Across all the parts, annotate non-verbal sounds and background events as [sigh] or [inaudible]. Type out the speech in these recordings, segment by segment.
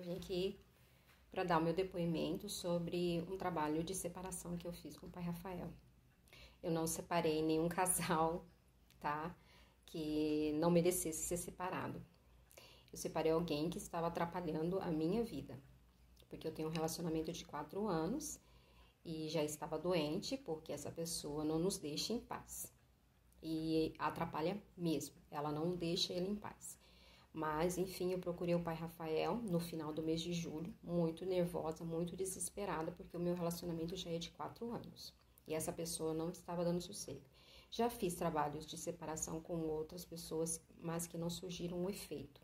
Eu vim aqui para dar o meu depoimento sobre um trabalho de separação que eu fiz com o pai Rafael. Eu não separei nenhum [laughs] casal, tá? Que não merecesse ser separado. Eu separei alguém que estava atrapalhando a minha vida, porque eu tenho um relacionamento de quatro anos e já estava doente porque essa pessoa não nos deixa em paz e atrapalha mesmo, ela não deixa ele em paz. Mas, enfim, eu procurei o pai Rafael no final do mês de julho, muito nervosa, muito desesperada, porque o meu relacionamento já é de quatro anos e essa pessoa não estava dando sossego. Já fiz trabalhos de separação com outras pessoas, mas que não surgiram o efeito.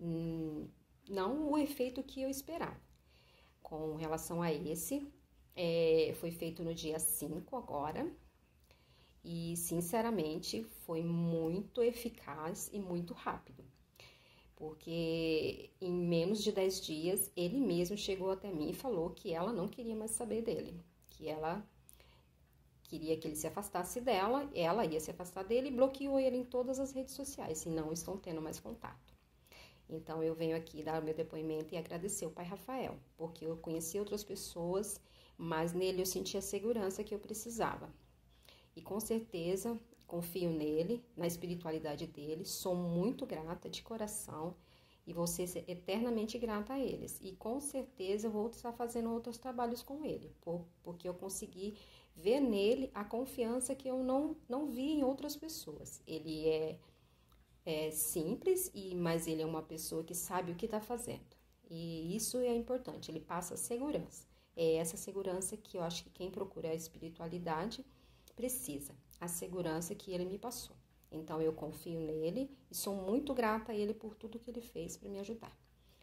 Hum, não o efeito que eu esperava. Com relação a esse, é, foi feito no dia 5 agora, e sinceramente foi muito eficaz e muito rápido. Porque em menos de 10 dias ele mesmo chegou até mim e falou que ela não queria mais saber dele, que ela queria que ele se afastasse dela, ela ia se afastar dele e bloqueou ele em todas as redes sociais e não estão tendo mais contato. Então eu venho aqui dar o meu depoimento e agradecer o pai Rafael, porque eu conheci outras pessoas, mas nele eu senti a segurança que eu precisava. E com certeza confio nele, na espiritualidade dele, sou muito grata de coração e vou ser eternamente grata a eles. E com certeza vou estar fazendo outros trabalhos com ele, por, porque eu consegui ver nele a confiança que eu não, não vi em outras pessoas. Ele é, é simples, e mas ele é uma pessoa que sabe o que está fazendo. E isso é importante, ele passa segurança. É essa segurança que eu acho que quem procura a espiritualidade precisa, a segurança que ele me passou. Então eu confio nele e sou muito grata a ele por tudo que ele fez para me ajudar.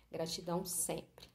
Gratidão sempre.